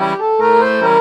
Música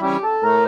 Música